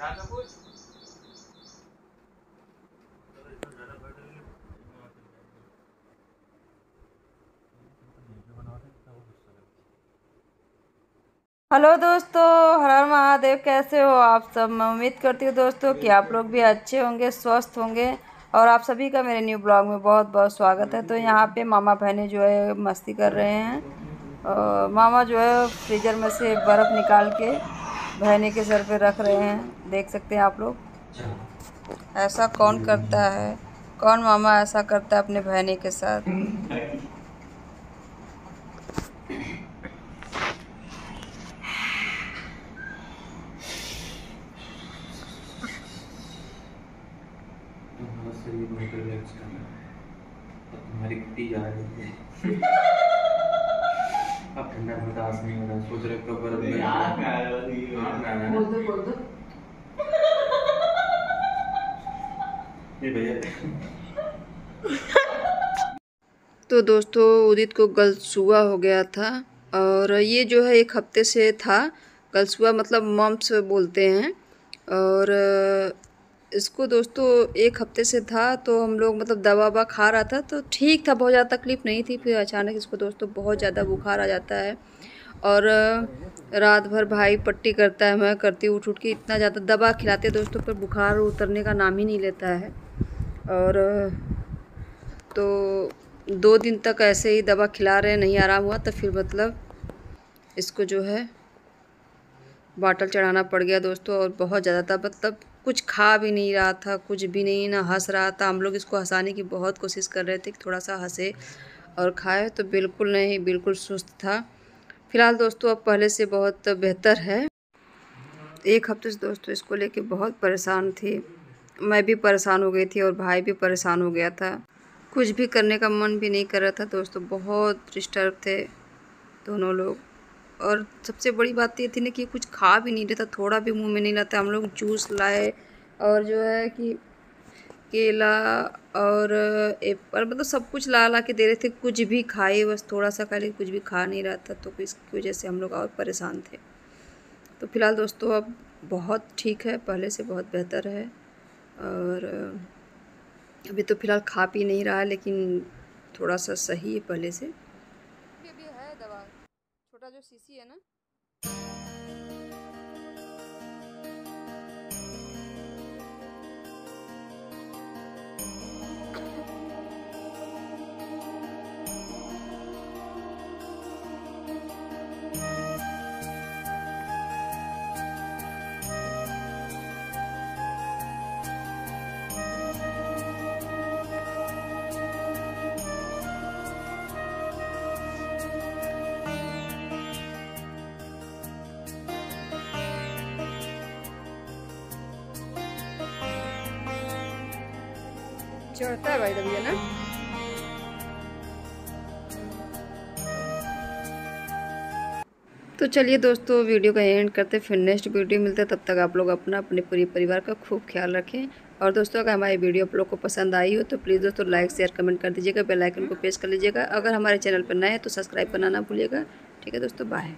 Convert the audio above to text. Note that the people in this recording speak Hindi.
हेलो दोस्तों हर हर महादेव, कैसे हो आप सब? मैं उम्मीद करती हूँ दोस्तों कि आप लोग भी अच्छे होंगे, स्वस्थ होंगे, और आप सभी का मेरे न्यू ब्लॉग में बहुत बहुत स्वागत है। तो यहाँ पे मामा बहनें जो है, मस्ती कर रहे हैं। और मामा जो है, फ्रीजर में से बर्फ़ निकाल के बहने के सर पे रख रहे हैं। देख सकते हैं आप लोग। ऐसा कौन करता है? कौन मामा ऐसा करता है अपने बहने के साथ? कुटी जा रही है। अब ठंडा बर्दाश्त नहीं हो रहा सोच रहे कब बर्फ़ में हाँ, बोल दो बोल दो। ये भैया। तो दोस्तों उदित को गलसुआ हो गया था और ये जो है एक हफ़्ते से था। गलसुआ मतलब मम्स बोलते हैं और इसको दोस्तों एक हफ़्ते से था तो हम लोग मतलब दवा ववा खा रहा था तो ठीक था, बहुत ज़्यादा तकलीफ़ नहीं थी, फिर अचानक इसको दोस्तों बहुत ज़्यादा बुखार आ जाता है। और, रात भर भाई पट्टी करता है, मैं करती उठ उठ के इतना ज़्यादा दवा खिलाते दोस्तों, पर बुखार उतरने का नाम ही नहीं लेता है। और तो दो दिन तक ऐसे ही दवा खिला रहे नहीं आराम हुआ तो फिर मतलब इसको जो है, बाटल चढ़ाना पड़ गया दोस्तों, और बहुत ज़्यादा था मतलब कुछ खा भी नहीं रहा था, कुछ भी नहीं, ना हंस रहा था। हम लोग इसको हंसाने की बहुत कोशिश कर रहे थे कि थोड़ा सा हंसे और खाए तो बिल्कुल नहीं, बिल्कुल सुस्त था। फ़िलहाल दोस्तों, अब पहले से बहुत बेहतर है। एक हफ़्ते से दोस्तों इसको लेके बहुत परेशान थी। मैं भी परेशान हो गई थी और भाई भी परेशान हो गया था। कुछ भी करने का मन भी नहीं कर रहा था। दोस्तों, बहुत डिस्टर्ब थे दोनों लोग। और सबसे बड़ी बात ये थी ना कि कुछ खा भी नहीं रहता थोड़ा भी मुँह में नहीं लाता हम लोग जूस लाए और जो है कि केला और एप्पल मतलब सब कुछ ला ला के दे रहे थे, कुछ भी खाए, बस थोड़ा सा खा कुछ भी खा नहीं रहा था तो इसकी वजह से हम लोग और परेशान थे। तो फ़िलहाल दोस्तों, अब बहुत ठीक है, पहले से बहुत बेहतर है और अभी तो फ़िलहाल खा पी नहीं रहा है लेकिन थोड़ा सा सही है पहले से। छोटा जो सीसी है ना चढ़ता है भाई दबिया ना? तो चलिए दोस्तों वीडियो का एंड करते फिर नेक्स्ट वीडियो मिलते हैं, तब तक आप लोग अपना, अपने पूरे परिवार का खूब ख्याल रखें। और दोस्तों, अगर हमारी वीडियो आप लोग को पसंद आई हो तो प्लीज़ दोस्तों लाइक शेयर कमेंट कर दीजिएगा बेल आइकन को प्रेस कर लीजिएगा। अगर हमारे चैनल पर नए हैं तो सब्सक्राइब करना ना भूलिएगा। ठीक है दोस्तों बाय